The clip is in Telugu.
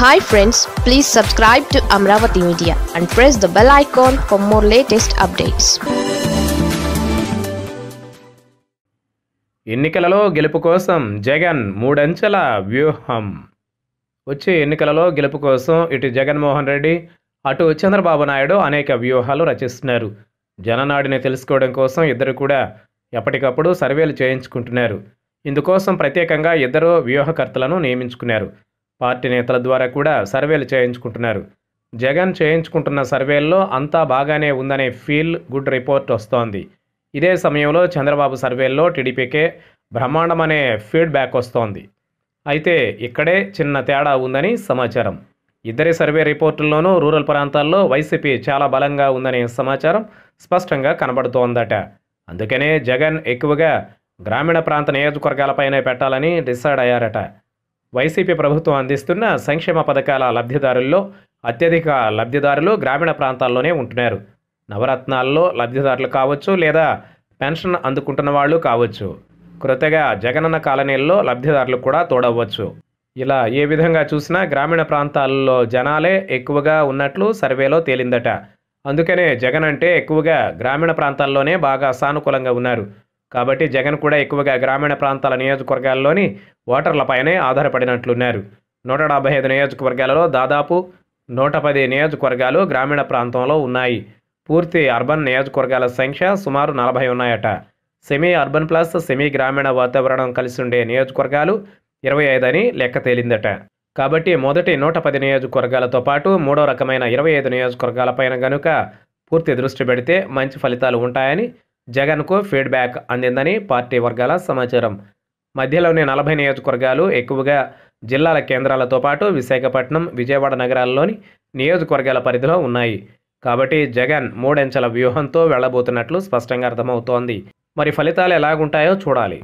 Hi friends please subscribe to Amaravati media and press the bell icon for more latest updates ఎన్నికలలో గెలుపు కోసం జగన్ మూడంచెల వ్యూహం. వచ్చే ఎన్నికలలో గెలుపు కోసం ఇటు జగన్మోహన్ రెడ్డి అటు చంద్రబాబు నాయుడు అనేక వ్యూహాలు రచిస్తున్నారు. జననాడిని తెలుసుకోవడం కోసం ఇద్దరు కూడా ఎప్పటికప్పుడు సర్వేలు చేయించుకుంటున్నారు. ఇందుకోసం ప్రత్యేకంగా ఇద్దరు వ్యూహకర్తలను నియమించుకున్నారు. పార్టీ నేతల ద్వారా కూడా సర్వేలు చేయించుకుంటున్నారు. జగన్ చేయించుకుంటున్న సర్వేల్లో అంతా బాగానే ఉందనే ఫీల్ గుడ్ రిపోర్ట్ వస్తోంది. ఇదే సమయంలో చంద్రబాబు సర్వేల్లో టీడీపీకే బ్రహ్మాండమనే ఫీడ్బ్యాక్ వస్తోంది. అయితే ఇక్కడే చిన్న తేడా ఉందని సమాచారం. ఇద్దరి సర్వే రిపోర్టుల్లోనూ రూరల్ ప్రాంతాల్లో వైసీపీ చాలా బలంగా ఉందనే సమాచారం స్పష్టంగా కనబడుతోందట. అందుకనే జగన్ ఎక్కువగా గ్రామీణ ప్రాంత నియోజకవర్గాలపైనే పెట్టాలని డిసైడ్ అయ్యారట. వైసీపీ ప్రభుత్వం అందిస్తున్న సంక్షేమ పథకాల లబ్ధిదారుల్లో అత్యధిక లబ్ధిదారులు గ్రామీణ ప్రాంతాల్లోనే ఉంటున్నారు. నవరత్నాల్లో లబ్ధిదారులు కావచ్చు లేదా పెన్షన్ అందుకుంటున్న వాళ్ళు కావచ్చు. కృతగా జగనన్న కాలనీల్లో లబ్ధిదారులు కూడా తోడవచ్చు ఇలా ఏ విధంగా చూసినా గ్రామీణ ప్రాంతాల్లో జనాలే ఎక్కువగా ఉన్నట్లు సర్వేలో తేలిందట. అందుకనే జగన్ అంటే ఎక్కువగా గ్రామీణ ప్రాంతాల్లోనే బాగా సానుకూలంగా ఉన్నారు. కాబట్టి జగన్ కూడా ఎక్కువగా గ్రామీణ ప్రాంతాల నియోజకవర్గాల్లోని ఓటర్లపైనే ఆధారపడినట్లున్నారు. నూట డెబ్బై ఐదు నియోజకవర్గాలలో దాదాపు నూట పది నియోజకవర్గాలు గ్రామీణ ప్రాంతంలో ఉన్నాయి. పూర్తి అర్బన్ నియోజకవర్గాల సంఖ్య సుమారు నలభై ఉన్నాయట. సెమీ అర్బన్ ప్లస్ సెమీ గ్రామీణ వాతావరణం కలిసి ఉండే నియోజకవర్గాలు ఇరవై ఐదు అని లెక్క తేలిందట. కాబట్టి మొదటి నూట పది నియోజకవర్గాలతో పాటు మూడో రకమైన ఇరవై ఐదు నియోజకవర్గాలపైన గనుక పూర్తి దృష్టి పెడితే మంచి ఫలితాలు ఉంటాయని జగన్కు ఫీడ్బ్యాక్ అందిందని పార్టీ వర్గాల సమాచారం. మధ్యలోని నలభై నియోజకవర్గాలు ఎక్కువగా జిల్లాల కేంద్రాలతో పాటు విశాఖపట్నం విజయవాడ నగరాల్లోని నియోజకవర్గాల పరిధిలో ఉన్నాయి. కాబట్టి జగన్ మూడంచెల వ్యూహంతో వెళ్ళబోతున్నట్లు స్పష్టంగా అర్థమవుతోంది. మరి ఫలితాలు ఎలాగుంటాయో చూడాలి.